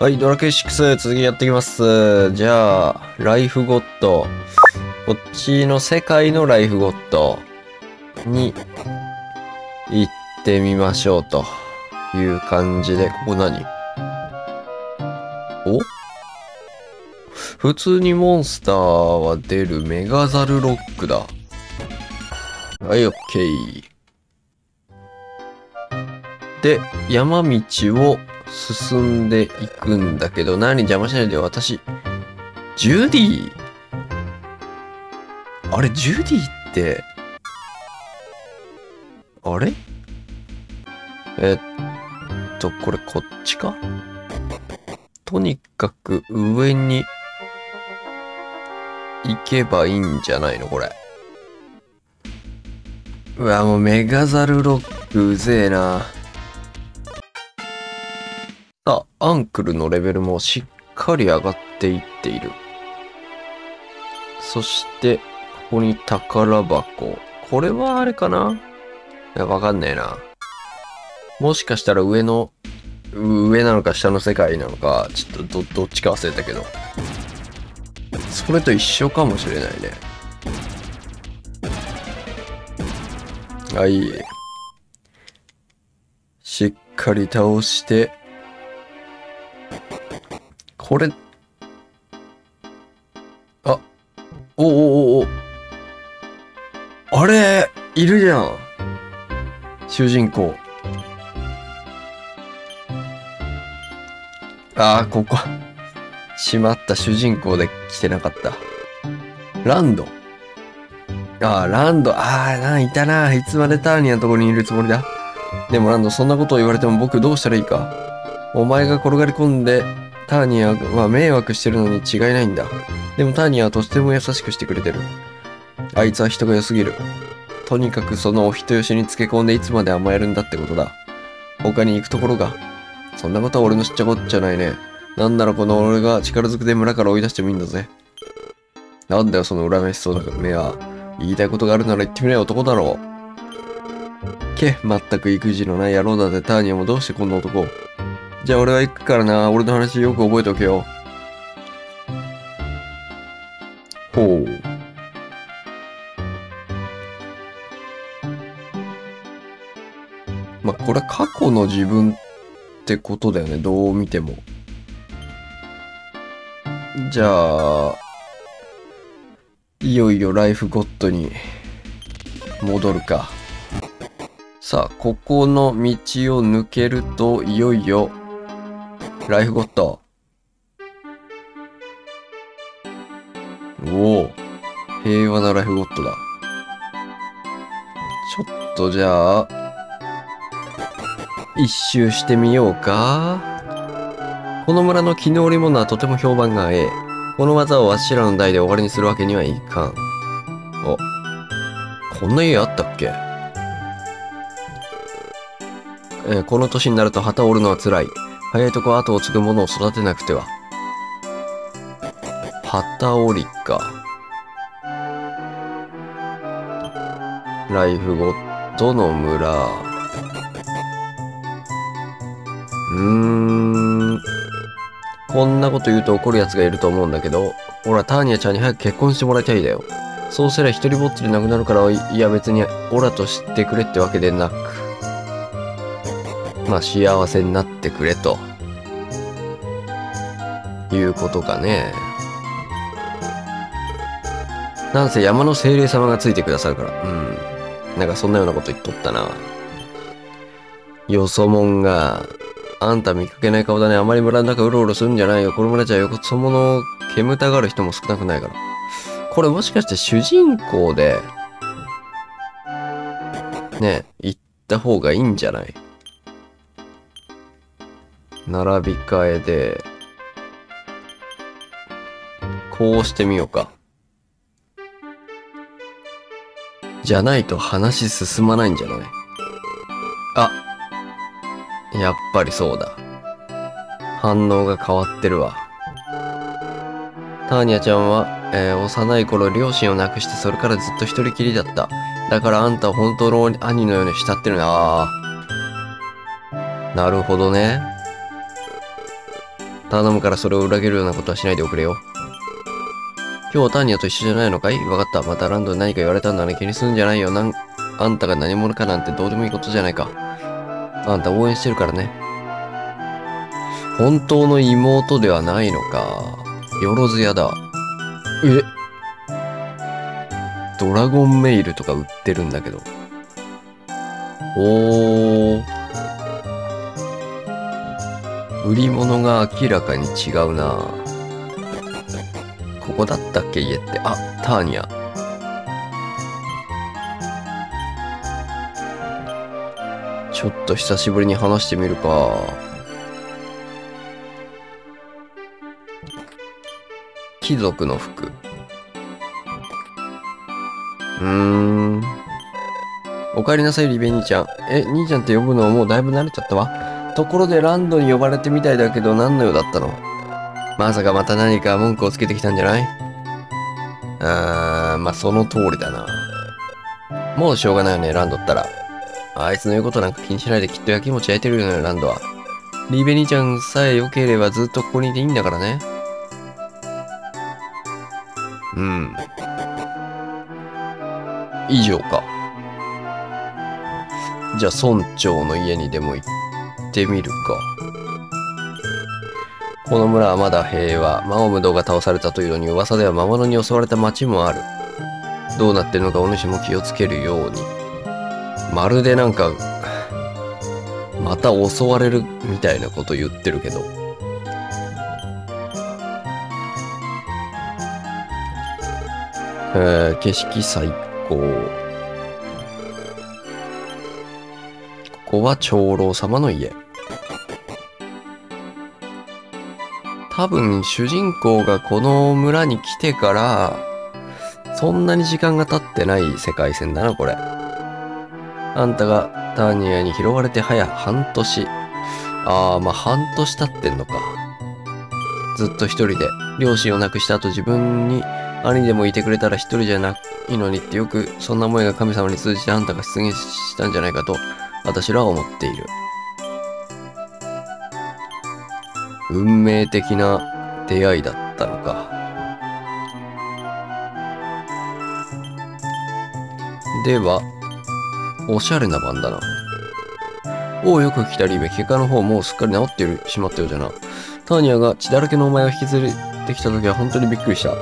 はい、ドラクエ6続きやっていきます。じゃあ、ライフゴッド。こっちの世界のライフゴッドに行ってみましょうという感じで、ここ何？お？普通にモンスターは出るメガザルロックだ。はい、オッケー。で、山道を進んでいくんだけど、何邪魔しないで私、ジュディあれ、ジュディって、あれ？えっと、これこっちか？とにかく上に行けばいいんじゃないのこれ。うわ、もうメガザルロックうぜえな。アンクルのレベルもしっかり上がっていっている。そして、ここに宝箱。これはあれかな？いや、わかんねえな。もしかしたら上の、上なのか下の世界なのか、ちょっとど、どっちか忘れたけど。それと一緒かもしれないね。はい。しっかり倒して、これ、あ、おおおおあれいるじゃん主人公。ああ、ここ。しまった主人公で来てなかった。ランド。ああ、ランド。ああ、なんいたな。いつまでターニアのところにいるつもりだ？でもランド、そんなことを言われても僕どうしたらいいか？お前が転がり込んで、ターニアは迷惑してるのに違いないんだ。でもターニアはとても優しくしてくれてる。あいつは人が良すぎる。とにかくそのお人よしにつけ込んでいつまで甘えるんだってことだ。他に行くところが。そんなことは俺の知っちゃこっちゃないね。なんならこの俺が力ずくで村から追い出してもいいんだぜ。なんだよその恨めしそうな目は。言いたいことがあるなら言ってみなよ男だろう。け、まったく育児のない野郎だぜターニアもどうしてこんな男を。じゃあ俺は行くからな。俺の話よく覚えておけよ。ほう。まあ、これは過去の自分ってことだよね。どう見ても。じゃあ、いよいよライフゴッドに戻るか。さあ、ここの道を抜けると、いよいよ、ライフゴッド。おお、平和なライフゴッドだ。ちょっとじゃあ、一周してみようか。この村の絹織物はとても評判がええ。この技をわしらの代で終わりにするわけにはいかん。お、こんな家あったっけ？えーこの年になると旗を折るのは辛い。早いとこ後を継ぐ者を育てなくては。旗折りか。ライフゴッドの村。うーん。こんなこと言うと怒る奴がいると思うんだけど、ほら、ターニアちゃんに早く結婚してもらいたいだよ。そうすりゃ一人ぼっちで亡くなるから、いいや別にオラと知ってくれってわけでなく。まあ幸せになってくれと。いうことかね。なんせ山の精霊様がついてくださるから。うん。なんかそんなようなこと言っとったな。よそもんが、あんた見かけない顔だね。あまり村の中うろうろするんじゃないよ。この村じゃよそ者を煙たがる人も少なくないから。これもしかして主人公で、ね、行った方がいいんじゃない？並び替えで、こうしてみようか。じゃないと話進まないんじゃない？あ、やっぱりそうだ。反応が変わってるわ。ターニャちゃんは、えー幼い頃両親を亡くしてそれからずっと一人きりだった。だからあんた本当の兄のように慕ってるな。なるほどね。頼むからそれを裏切るようなことはしないでおくれよ。今日はターニアと一緒じゃないのかい？わかった。またランドに何か言われたんだね。気にするんじゃないよ。なんあんたが何者かなんてどうでもいいことじゃないか。あんた応援してるからね。本当の妹ではないのか。よろずやだ。え？ドラゴンメイルとか売ってるんだけど。おー。売り物が明らかに違うな。ここだったっけ？家って。あ、ターニア。ちょっと久しぶりに話してみるか。貴族の服。うん。お帰りなさい、リベ兄ちゃん。え、兄ちゃんって呼ぶのもうだいぶ慣れちゃったわ。ところでランドに呼ばれてみたいだけど何の用だったの？まさかまた何か文句をつけてきたんじゃない？あー、まあその通りだな。もうしょうがないよね、ランドったら。あいつの言うことなんか気にしないできっと焼きもち焼いてるよね、ランドは。リーベ兄ちゃんさえ良ければずっとここにいていいんだからね。うん。以上か。じゃあ村長の家にでも行ってみるか。この村はまだ平和。マオムドが倒されたというのに噂では魔物に襲われた町もある。どうなってるのかお主も気をつけるように。まるでなんか、また襲われるみたいなこと言ってるけど。えー、景色最高。ここは長老様の家。多分主人公がこの村に来てから、そんなに時間が経ってない世界線だな、これ。あんたがターニアに拾われて早半年。ああ、まあ半年経ってんのか。ずっと一人で、両親を亡くした後自分に兄でもいてくれたら一人じゃないのにってよくそんな思いが神様に通じてあんたが出現したんじゃないかと私らは思っている。運命的な出会いだったのか。では、おしゃれな番だな。おお、よく来たリーベ。怪我の方もうすっかり治ってるしまったようじゃな。ターニアが血だらけのお前を引きずってきた時は本当にびっくりした。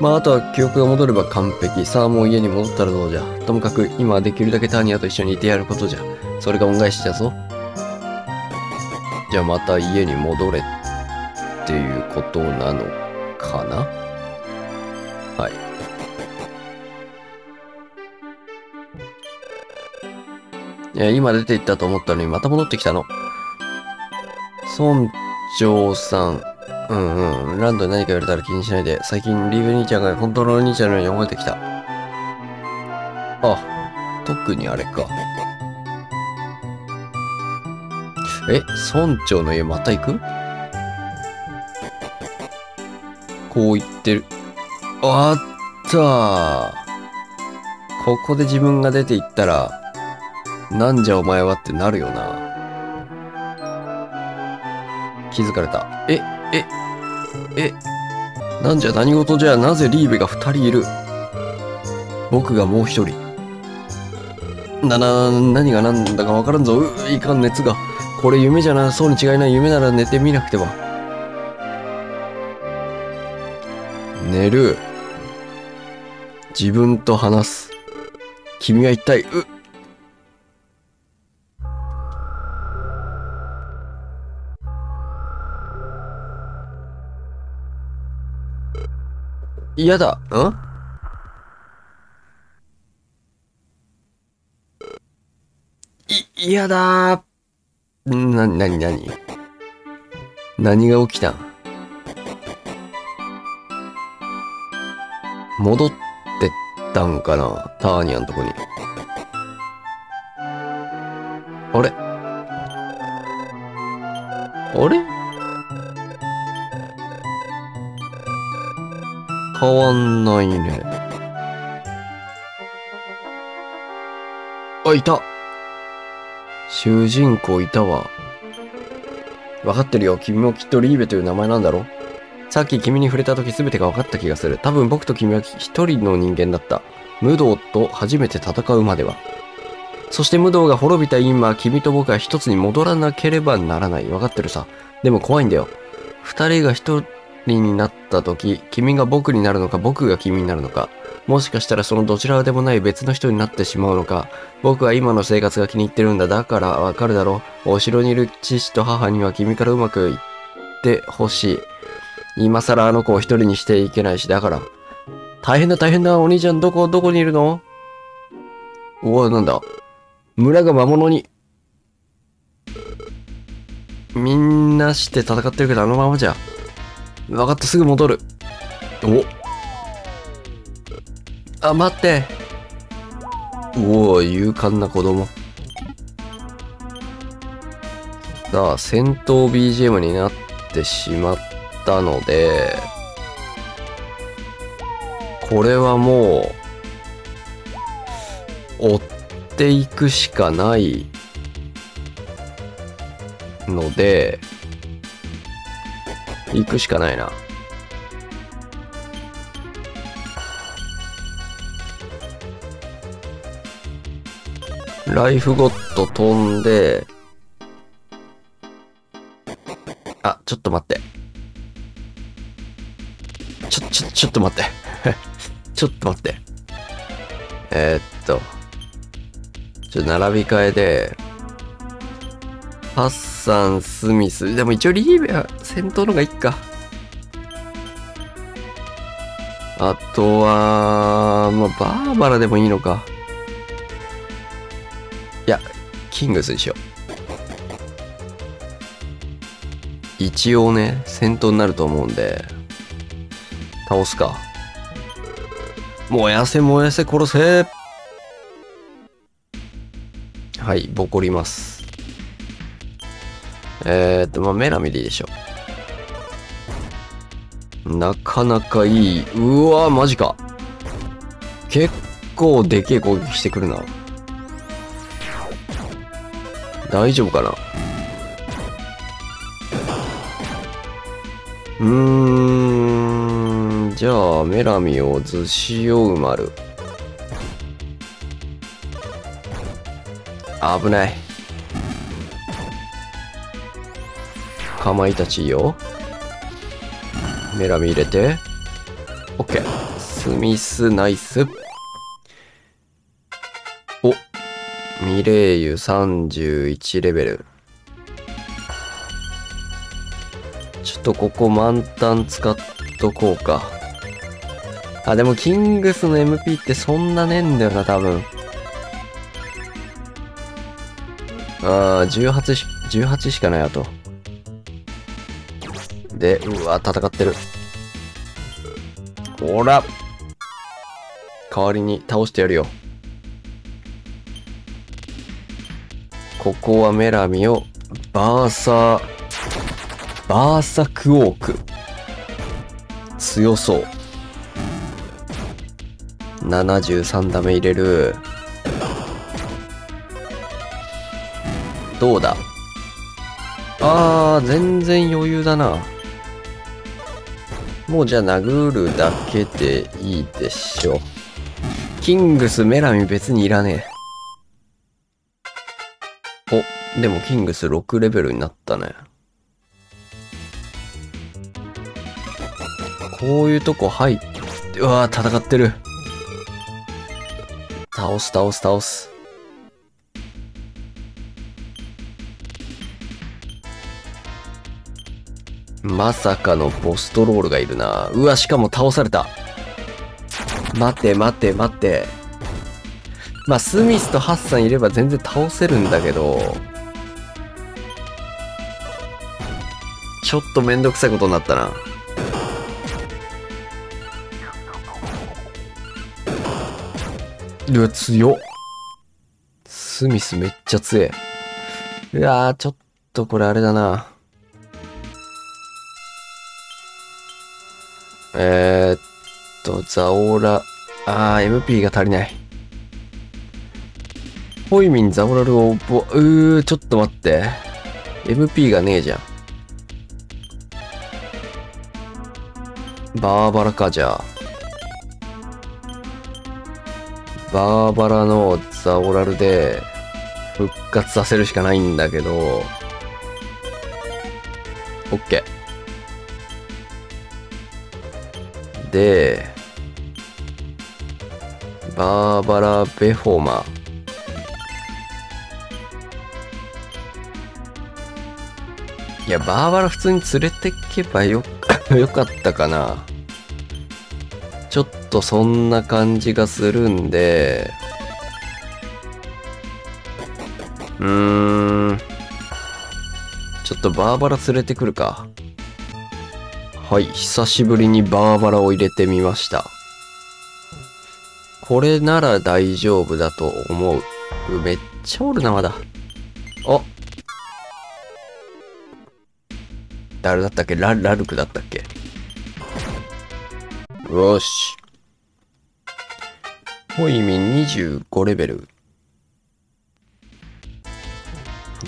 まあ、あとは記憶が戻れば完璧。さあ、もう家に戻ったらどうじゃ。ともかく、今はできるだけターニアと一緒にいてやることじゃ。それが恩返しだぞ。じゃあ、また家に戻れっていうことなのかな？はい。いや、今出て行ったと思ったのに、また戻ってきたの？村長さん。うんうん。ランドに何か言われたら気にしないで。最近、リブ兄ちゃんが本当の兄ちゃんのように思えてきた。あ、特にあれか。え、村長の家また行く？こう言ってる。あったここで自分が出て行ったら、なんじゃお前はってなるよな。気づかれた。え、え、え、なんじゃ何事じゃなぜリーベが二人いる？僕がもう一人。な、な、何が何だかわからんぞ。う、いかん熱が。これ夢じゃなそうに違いない。夢なら寝てみなくては。寝る。自分と話す。君は一体、う、嫌だ。ん？い、嫌だな、なになに何が起きたん？戻ってったんかな？ターニャンとこに。あれ？あれ？変わんないね。あ、いた。主人公いたわ。わかってるよ。君もきっとリーベという名前なんだろ？さっき君に触れた時全てが分かった気がする。多分僕と君は一人の人間だった。武道と初めて戦うまでは。そして武道が滅びた今、君と僕は一つに戻らなければならない。分かってるさ。でも怖いんだよ。二人が一人になった時、君が僕になるのか、僕が君になるのか。もしかしたらそのどちらでもない別の人になってしまうのか。僕は今の生活が気に入ってるんだ。だからわかるだろう。お城にいる父と母には君からうまくいってほしい。今更あの子を一人にしていけないし、だから。大変だ大変だ。お兄ちゃんどこ、どこにいるの？おお、なんだ。村が魔物に。みんなして戦ってるけどあのままじゃ。分かった、すぐ戻る。おあ、待って。おお、勇敢な子供。さあ、戦闘 BGM になってしまったので、これはもう、追っていくしかないので、行くしかないな。ライフゴッド飛んで、あ、ちょっと待って。ちょ、ちょ、ちょっと待って。ちょっと待って。えー、っと。ちょっと並び替えで、ハッサン、スミス。でも一応リーベは先頭のがいっか。あとは、まあ、バーバラでもいいのか。キングスにしよう。一応ね、戦闘になると思うんで、倒すか。燃やせ燃やせ殺せはい、ボコります。えー、っと、まあ、メラミでいいでしょ。なかなかいい。うわマジか。結構でけえ攻撃してくるな。大丈夫かな？うーん、じゃあ、メラミをずしおうまる。危ない。かまいたちいいよ。メラミ入れて。オッケー。スミスナイス。ミレーユ31レベル。ちょっとここ満タン使っとこうか。あ、でもキングスの MP ってそんなねえんだよな、多分。あー、18し、18しかないあと。で、うわ、戦ってる。ほら代わりに倒してやるよ。ここはメラミを、バーサー、バーサクオーク。強そう。73ダメ入れる。どうだ？あー、全然余裕だな。もうじゃあ殴るだけでいいでしょ。キングス、メラミ別にいらねえ。お、でもキングス6レベルになったね。こういうとこ入って、うわ戦ってる。倒す倒す倒す。まさかのボストロールがいるな。うわ、しかも倒された。待て待て待て。まあ、スミスとハッサンいれば全然倒せるんだけど、ちょっとめんどくさいことになったな。うわ、強っ。スミスめっちゃ強え。うわー、ちょっとこれあれだな。えー、っと、ザオーラ、あー、MP が足りない。ホイミン、ザオラル、をボ、うー、ちょっと待って。MP がねえじゃん。バーバラか、じゃあ。バーバラのザオラルで復活させるしかないんだけど、OK。で、バーバラ・ベホマ。や、バーバラ普通に連れてけばよ、よかったかな。ちょっとそんな感じがするんで、うーん。ちょっとバーバラ連れてくるか。はい、久しぶりにバーバラを入れてみました。これなら大丈夫だと思う。めっちゃおるな、まだ。あ誰だったっけ？ララルクだったっけ？よし。ホイミン25レベル。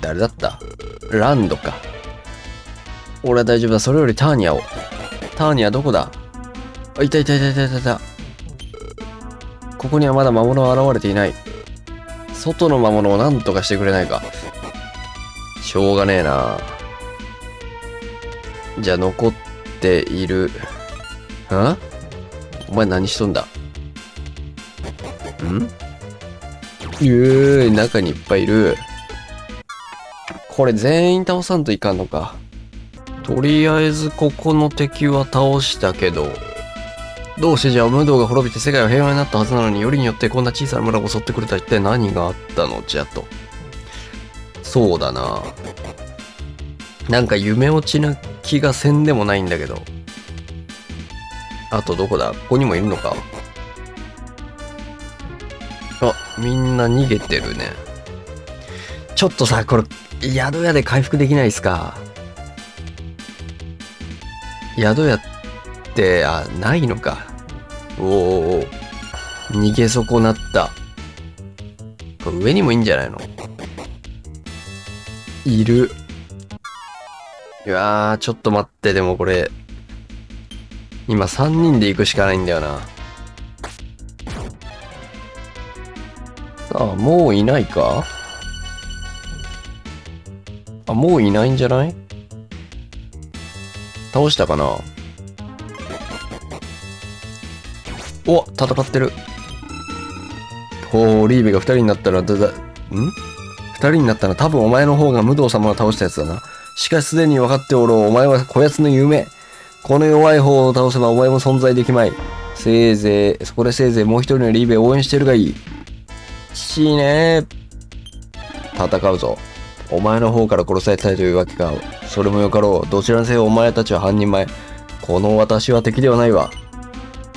誰だった？ランドか。俺は大丈夫だ。それよりターニャを。ターニャどこだ？あ、いたいたいたいたいたいた。ここにはまだ魔物は現れていない。外の魔物を何とかしてくれないか。しょうがねえな。じゃあ残っている。んお前何しとんだ？ん？ゆーい、中にいっぱいいる。これ全員倒さんといかんのか。とりあえずここの敵は倒したけど、どうしてじゃあ武道が滅びて世界は平和になったはずなのによりによってこんな小さな村を襲ってくれた一体何があったのじゃと。そうだな。なんか夢落ちな気がせんでもないんだけど。あとどこだ？ここにもいるのか？あ、みんな逃げてるね。ちょっとさ、これ、宿屋で回復できないっすか？宿屋って、あ、ないのか。おーおお逃げ損なった。これ上にもいいんじゃないの？いる。いやー、ちょっと待って、でもこれ、今3人で行くしかないんだよな。さあ、もういないか？あ、もういないんじゃない？倒したかな？お戦ってる。おー、リーベが2人になったら、だ、だ、ん ?2 人になったら多分お前の方が無道様を倒したやつだな。しかしすでに分かっておろう。お前はこやつの夢。この弱い方を倒せばお前も存在できまい。せいぜい、そこでせいぜいもう一人のリーベを応援してるがいい。死ね戦うぞ。お前の方から殺されたいというわけか。それもよかろう。どちらにせよお前たちは半人前。この私は敵ではないわ。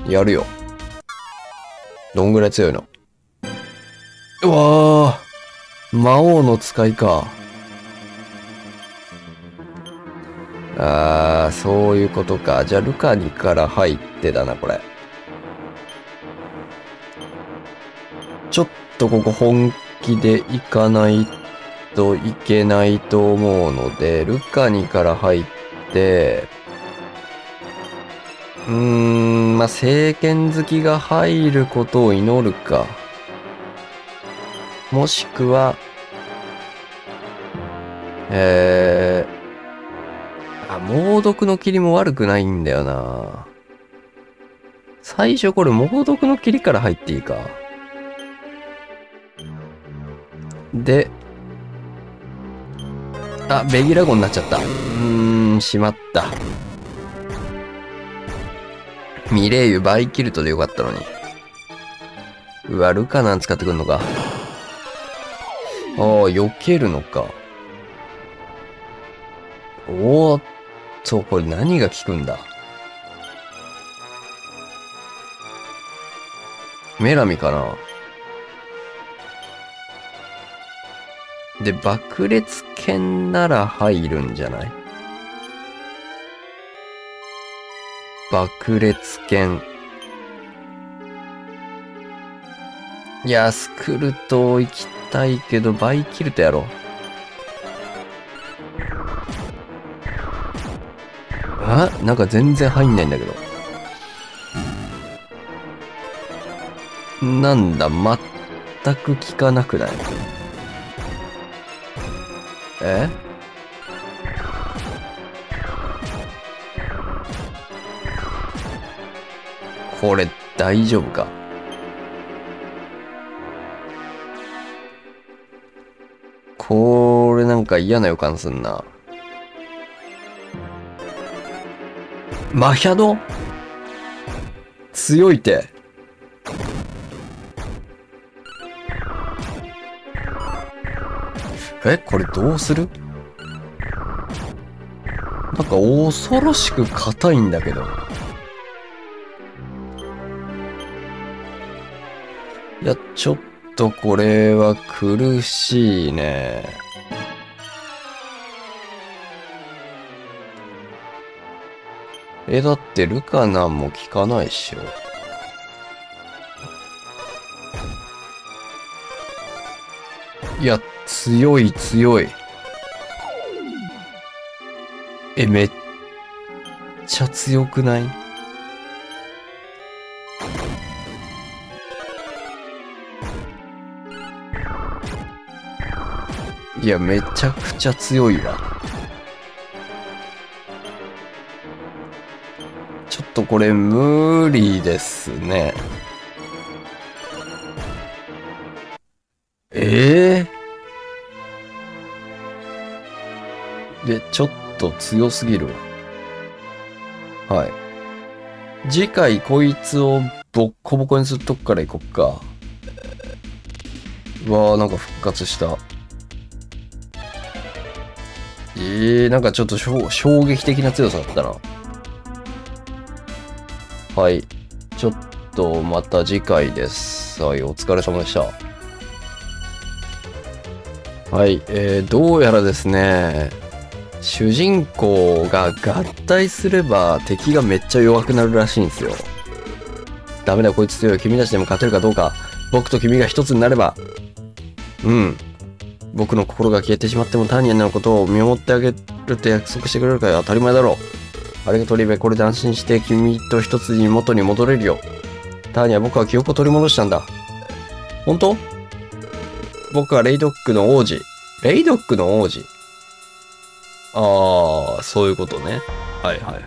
やるよ。どんぐらい強いの？うわぁ。魔王の使いか。あー、そういうことか。じゃあ、ルカニから入ってだな、これ。ちょっとここ本気で行かないといけないと思うので、ルカニから入って、うーん、まあ、聖剣好きが入ることを祈るか。もしくは、えー、猛毒の霧も悪くないんだよな。最初これ猛毒の霧から入っていいか。で、あ、ベギラゴンになっちゃった。うーん、しまった。ミレイユバイキルトでよかったのに。うわ、ルカナン使ってくんのか。ああ、避けるのか。おーっと、これ何が効くんだ？メラミかな？で、爆裂剣なら入るんじゃない？爆裂剣。いや、スクルト行きたいけど、バイキルトやろう。あなんか全然入んないんだけど。なんだ、全く効かなくない？え？これ大丈夫か？これなんか嫌な予感すんな。マヒャド？強いて。えこれどうする？なんか恐ろしく硬いんだけど。いや、ちょっとこれは苦しいね。え、だってルカナンも効かないっしょ。いや、強い強い。え、めっちゃ強くない？いや、めちゃくちゃ強いわ。とこれ無理ですね。ええで、ちょっと強すぎるわ。はい。次回こいつをボッコボコにするとこから行こっか。うわーなんか復活した。えー、なんかちょっと衝衝撃的な強さだったな。はい。ちょっとまた次回です。はい、お疲れ様でした。はい、えー、どうやらですね、主人公が合体すれば敵がめっちゃ弱くなるらしいんですよ。ダメだこいつ強い。君たちでも勝てるかどうか。僕と君が一つになれば。うん。僕の心が消えてしまってもターニャのことを見守ってあげるって約束してくれるから当たり前だろう。ありがとうリベ、これで安心して君と一つに元に戻れるよ。ターニャ、僕は記憶を取り戻したんだ。本当？僕はレイドックの王子。レイドックの王子？ああ、そういうことね。はいはいはい。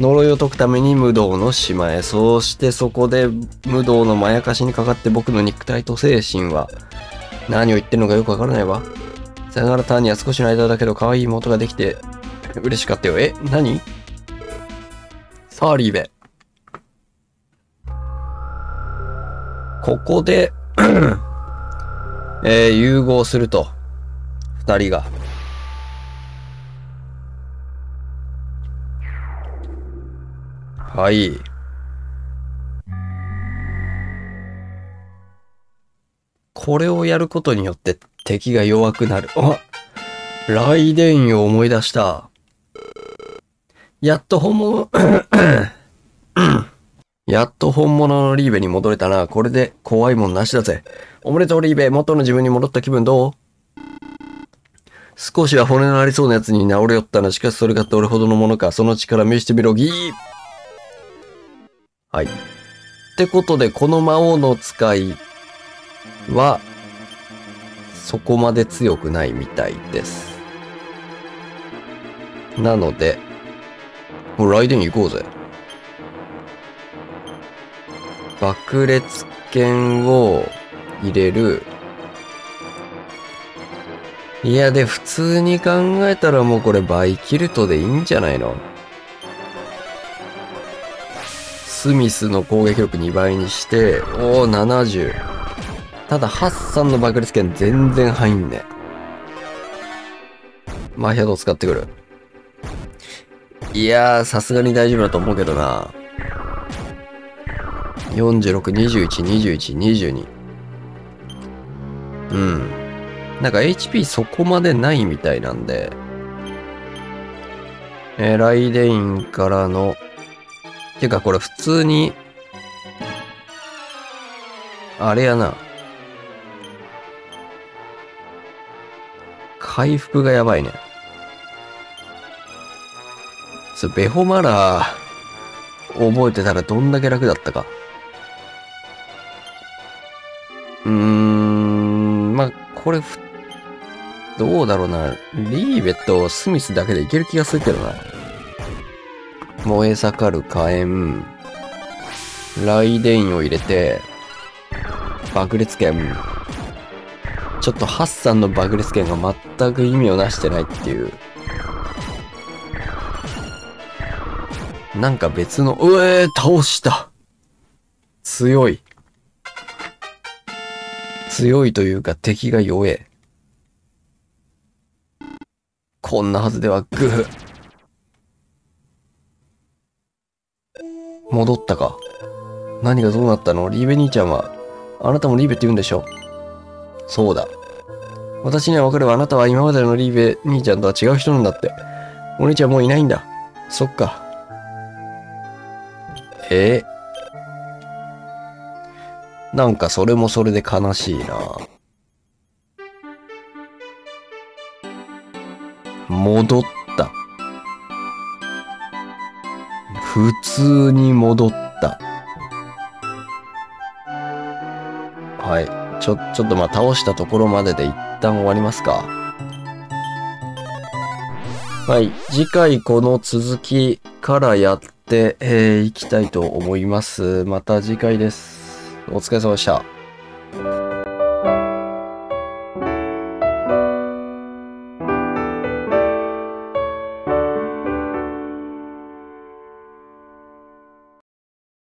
呪いを解くために無道の島へ。そしてそこで無道のまやかしにかかって僕の肉体と精神は何を言ってるのかよくわからないわ。さよならターニは少しの間だけど可愛い妹ができて 嬉しかったよ。え何？さあリーベ。ここで えー、融合すると。二人が。はい。これをやることによって敵が弱くなる。あライデンを思い出した。やっと本物、やっと本物のリーベに戻れたな。これで怖いもんなしだぜ。おめでとうリーベ。元の自分に戻った気分どう？少しは骨のありそうなやつに治りよったな。しかしそれがどれほどのものか。その力見してみろ。ギーはい。ってことで、この魔王の使いは、そこまで強くないみたいです。なので、もうライデン行こうぜ。爆裂剣を入れる。いや、で、普通に考えたらもうこれバイキルトでいいんじゃないの？スミスの攻撃力2倍にして、おー、70。ただ、ハッサンの爆裂剣全然入んね。マヒャド使ってくる。いやー、さすがに大丈夫だと思うけどな。46、21、21、22。うん。なんか HP そこまでないみたいなんで。えーライデインからの、てかこれ普通に、あれやな。回復がやばいね。そう、ベホマラー覚えてたらどんだけ楽だったか。うーん、まあ、これ、どうだろうな。リーベとスミスだけでいける気がするけどな。燃え盛る火炎。ライデインを入れて、爆裂剣。ちょっとハッサンの爆裂剣が全く意味をなしてないっていう。なんか別の、うえー、倒した強い。強いというか敵が弱え。こんなはずではグー。戻ったか。何がどうなったの？リーベ兄ちゃんは、あなたもリーベって言うんでしょ？そうだ。私にはわかるわ。あなたは今までのリーベ兄ちゃんとは違う人なんだって。お兄ちゃんもういないんだ。そっか。え？なんかそれもそれで悲しいな。戻った。普通に戻った。はい。ちょ、ちょっとまあ倒したところまでで一旦終わりますか。はい。次回この続きからやってい、えー、いきたいと思います。また次回です。お疲れ様でした。